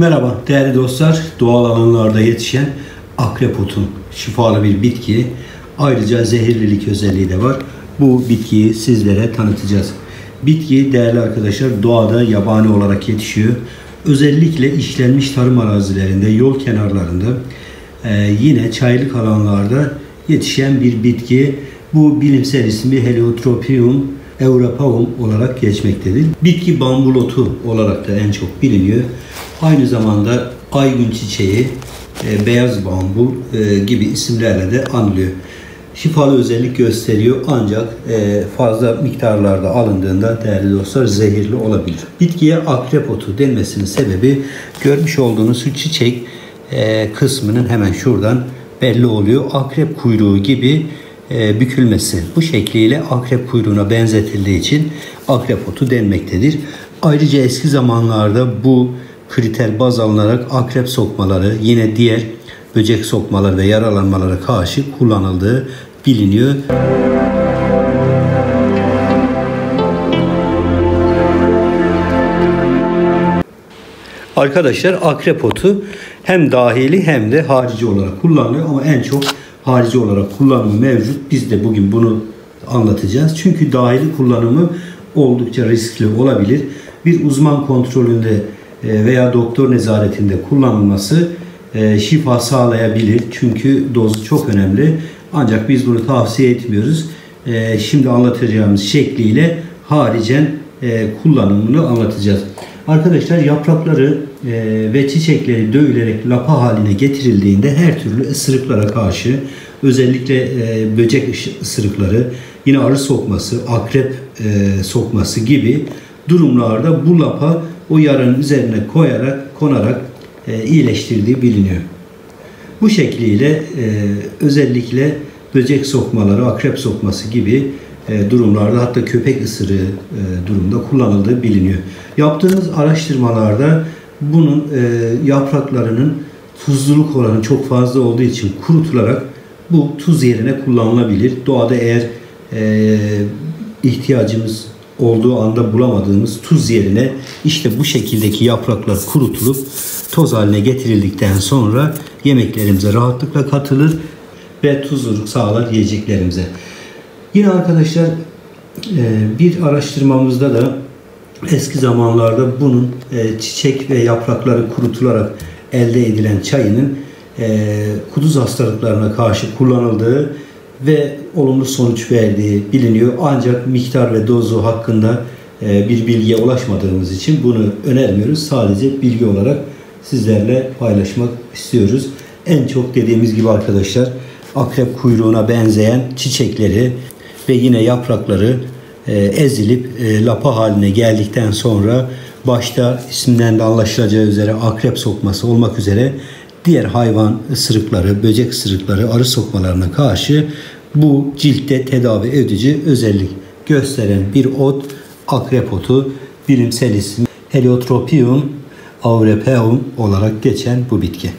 Merhaba değerli dostlar. Doğal alanlarda yetişen akrep otu şifalı bir bitki. Ayrıca zehirlilik özelliği de var. Bu bitkiyi sizlere tanıtacağız. Bitki değerli arkadaşlar doğada yabani olarak yetişiyor. Özellikle işlenmiş tarım arazilerinde, yol kenarlarında, e, yine çaylık alanlarda yetişen bir bitki. Bu bilimsel ismi Heliotropium Europaum olarak geçmektedir. Bitki bambulotu olarak da en çok biliniyor. Aynı zamanda aygün çiçeği, e, beyaz bambul e, gibi isimlerle de anılıyor. Şifalı özellik gösteriyor ancak e, fazla miktarlarda alındığında değerli dostlar zehirli olabilir. Bitkiye akrep otu denmesinin sebebi görmüş olduğunuz çiçek e, kısmının hemen şuradan belli oluyor. Akrep kuyruğu gibi e, bükülmesi bu şekliyle akrep kuyruğuna benzetildiği için akrep otu denmektedir. Ayrıca eski zamanlarda bu kriter baz alınarak akrep sokmaları yine diğer böcek sokmaları ve yaralanmalara karşı kullanıldığı biliniyor. Arkadaşlar akrep otu hem dahili hem de harici olarak kullanılıyor ama en çok harici olarak kullanımı mevcut. Biz de bugün bunu anlatacağız. Çünkü dahili kullanımı oldukça riskli olabilir. Bir uzman kontrolünde e, veya doktor nezaretinde kullanılması e, şifa sağlayabilir. Çünkü dozu çok önemli. Ancak biz bunu tavsiye etmiyoruz. E, şimdi anlatacağımız şekliyle haricen kullanımını anlatacağız. Arkadaşlar yaprakları ve çiçekleri dövülerek lapa haline getirildiğinde her türlü ısırıklara karşı özellikle böcek ısırıkları, yine arı sokması, akrep sokması gibi durumlarda bu lapa o yaranın üzerine koyarak konarak e, iyileştirdiği biliniyor. Bu şekliyle e, özellikle böcek sokmaları, akrep sokması gibi e, durumlarda hatta köpek ısırığı e, durumda kullanıldığı biliniyor. Yaptığımız araştırmalarda bunun e, yapraklarının tuzluluk oranı çok fazla olduğu için kurutularak bu tuz yerine kullanılabilir. Doğada eğer e, ihtiyacımız olduğu anda bulamadığımız tuz yerine işte bu şekildeki yapraklar kurutulup toz haline getirildikten sonra yemeklerimize rahatlıkla katılır ve tuzluluk sağlar yiyeceklerimize. Yine arkadaşlar e, bir araştırmamızda da eski zamanlarda bunun e, çiçek ve yaprakları kurutularak elde edilen çayının e, kuduz hastalıklarına karşı kullanıldığı ve olumlu sonuç verdiği biliniyor. Ancak miktar ve dozu hakkında e, bir bilgiye ulaşmadığımız için bunu önermiyoruz. Sadece bilgi olarak sizlerle paylaşmak istiyoruz. En çok dediğimiz gibi arkadaşlar akrep kuyruğuna benzeyen çiçekleri ve yine yaprakları ezilip e, lapa haline geldikten sonra başta isimden de anlaşılacağı üzere akrep sokması olmak üzere diğer hayvan ısırıkları, böcek ısırıkları, arı sokmalarına karşı bu ciltte tedavi edici özellik gösteren bir ot akrep otu bilimsel ismi Heliotropium aurepeum olarak geçen bu bitki.